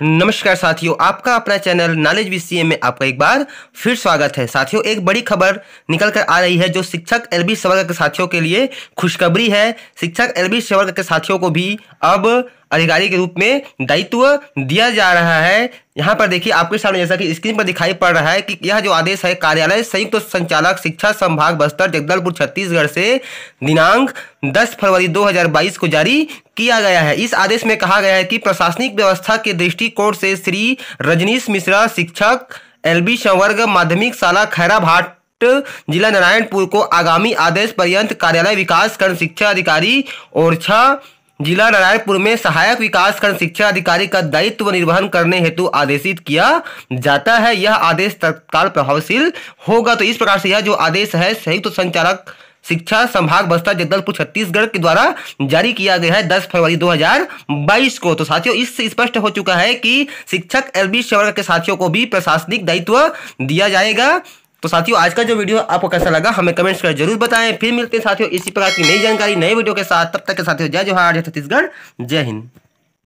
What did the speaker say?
नमस्कार साथियों, आपका अपना चैनल नॉलेज वी में आपका एक बार फिर स्वागत है। साथियों, एक बड़ी खबर निकल कर आ रही है जो शिक्षक एल बी के साथियों के लिए खुशखबरी है। शिक्षक एल बी के साथियों को भी अब अधिकारी के रूप में दायित्व दिया जा रहा है। यहाँ पर देखिए, आपके सामने जैसा कि स्क्रीन पर दिखाई पड़ रहा है कि यह जो आदेश है, कार्यालय संयुक्त तो संचालक शिक्षा संभाग बस्तर जगदलपुर छत्तीसगढ़ से दिनांक 10 फरवरी 2022 को जारी किया गया है। इस आदेश में कहा गया है कि प्रशासनिक व्यवस्था के दृष्टिकोण से श्री रजनीश मिश्रा, शिक्षक एल बी संवर्ग माध्यमिक शाला खैरा भाट जिला नारायणपुर को आगामी आदेश पर्यंत कार्यालय विकास खंड शिक्षा अधिकारी, ओरछा जिला नारायणपुर में सहायक विकास खंड शिक्षा अधिकारी का दायित्व निर्वहन करने हेतु आदेशित किया जाता है। यह आदेश तत्काल प्रभावशील होगा। तो इस प्रकार से यह जो आदेश है, संयुक्त तो संचालक शिक्षा संभाग बस्तर जगदलपुर छत्तीसगढ़ के द्वारा जारी किया गया है 10 फरवरी 2022 को। तो साथियों इससे स्पष्ट हो चुका है कि शिक्षक एल बी के साथियों को भी प्रशासनिक दायित्व दिया जाएगा। तो साथियों, आज का जो वीडियो आपको कैसा लगा, हमें कमेंट्स कर ज़रूर बताएँ। फिर मिलते हैं साथियों, इसी प्रकार की नई जानकारी, नए वीडियो के साथ। तब तक के साथियों, जय जोहार, जय छत्तीसगढ़, जय हिंद।